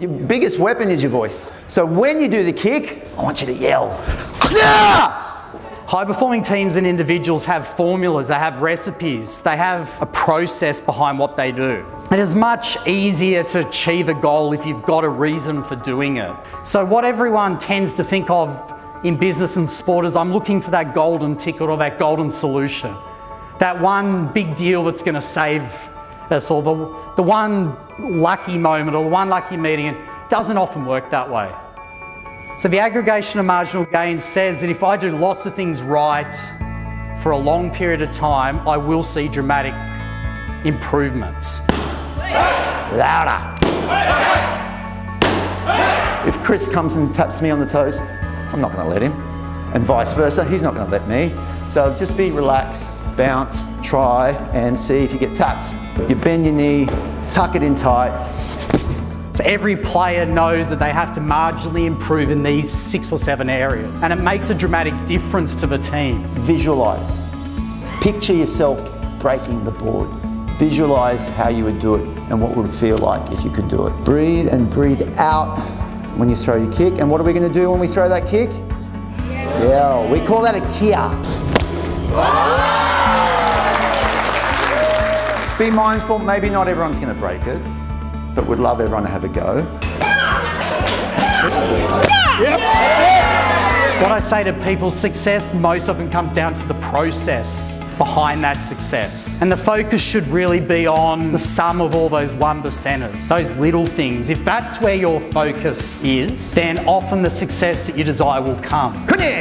Your biggest weapon is your voice. So when you do the kick, I want you to yell. High performing teams and individuals have formulas, they have recipes, they have a process behind what they do. It is much easier to achieve a goal if you've got a reason for doing it. So, what everyone tends to think of in business and sport is I'm looking for that golden ticket or that golden solution. That one big deal that's going to save us, or the, the one lucky moment, or the one lucky meeting. Doesn't often work that way. So the aggregation of marginal gains says that if I do lots of things right for a long period of time, I will see dramatic improvements. Louder. If Chris comes and taps me on the toes, I'm not going to let him. And vice versa, he's not going to let me. So just be relaxed, bounce, try, and see if you get tapped. You bend your knee, tuck it in tight. So every player knows that they have to marginally improve in these six or seven areas. And it makes a dramatic difference to the team. Visualize. Picture yourself breaking the board. Visualize how you would do it and what would it feel like if you could do it. Breathe and breathe out when you throw your kick. And what are we going to do when we throw that kick? Yeah, we call that a kiai. Be mindful, maybe not everyone's going to break it, but would love everyone to have a go. What I say to people, success most often comes down to the process behind that success. And the focus should really be on the sum of all those one percenters, those little things. If that's where your focus is, then often the success that you desire will come. Come here.